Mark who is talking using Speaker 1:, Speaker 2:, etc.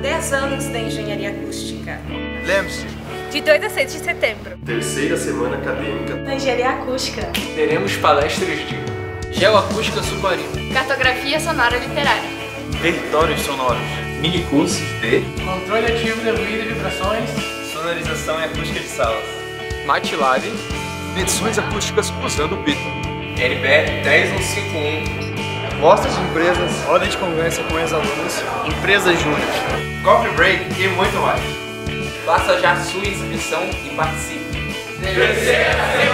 Speaker 1: 10 anos da engenharia acústica.
Speaker 2: Lembre-se,
Speaker 3: De 2 a 6 de setembro.
Speaker 4: Terceira semana acadêmica.
Speaker 1: Da engenharia acústica.
Speaker 5: Teremos palestras de geoacústica submarina,
Speaker 3: Cartografia sonora literária.
Speaker 2: territórios sonoros,
Speaker 4: Mini cursos de
Speaker 5: controle ativo de ruído e vibrações,
Speaker 2: sonorização e acústica de salas,
Speaker 5: MATLAB,
Speaker 2: medições acústicas usando o Python,
Speaker 5: NBR 10151,
Speaker 2: mostras de empresas, roda de conversa com ex-alunos,
Speaker 5: Empresa Júnior.
Speaker 2: Coffee break e muito mais.
Speaker 5: Faça já sua inscrição e participe.
Speaker 3: É